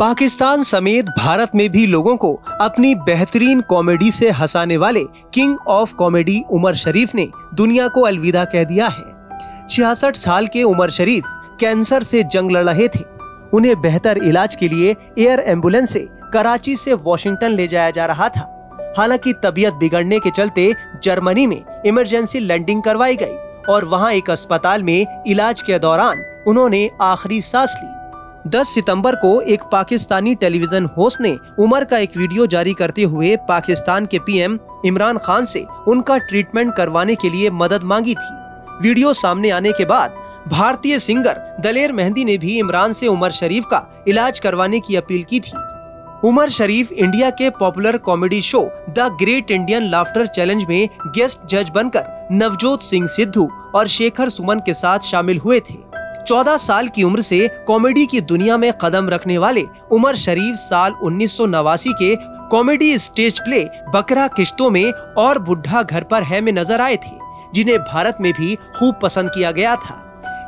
पाकिस्तान समेत भारत में भी लोगों को अपनी बेहतरीन कॉमेडी से हंसाने वाले king of comedy Umar Sharif ने दुनिया को अलविदा कह दिया है। छियासठ साल के उमर शरीफ कैंसर से जंग लड़ रहे थे। उन्हें बेहतर इलाज के लिए एयर एंबुलेंस से कराची से वॉशिंगटन ले जाया जा रहा था। हालाँकि तबीयत बिगड़ने के चलते जर्मनी में इमरजेंसी लैंडिंग करवाई गई और वहाँ एक अस्पताल में इलाज के दौरान उन्होंने आखिरी सांस ली। 10 सितंबर को एक पाकिस्तानी टेलीविज़न होस्ट ने उमर का एक वीडियो जारी करते हुए पाकिस्तान के पीएम इमरान खान से उनका ट्रीटमेंट करवाने के लिए मदद मांगी थी। वीडियो सामने आने के बाद भारतीय सिंगर दलेर मेहंदी ने भी इमरान से उमर शरीफ का इलाज करवाने की अपील की थी। उमर शरीफ इंडिया के popular comedy show the great Indian laughter challenge में गेस्ट जज बनकर नवजोत सिंह सिद्धू और शेखर सुमन के साथ शामिल हुए थे। चौदह साल की उम्र से कॉमेडी की दुनिया में कदम रखने वाले उमर शरीफ साल उन्नीस सौ नवासी के कॉमेडी स्टेज प्ले बकरा किश्तों में और बुढ़ा घर पर है में नज़र आए थे, जिन्हें भारत में भी खूब पसंद किया गया था।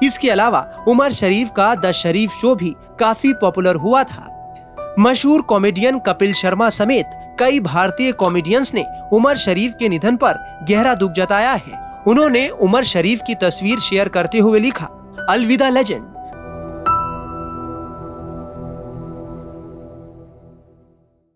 इसके अलावा उमर शरीफ का द शरीफ शो भी काफ़ी पॉपुलर हुआ था। मशहूर कॉमेडियन कपिल शर्मा समेत कई भारतीय कॉमेडियंस ने उमर शरीफ के निधन पर गहरा दुख जताया है। उन्होंने उमर शरीफ की तस्वीर शेयर करते हुए लिखा अलविदा लेजेंड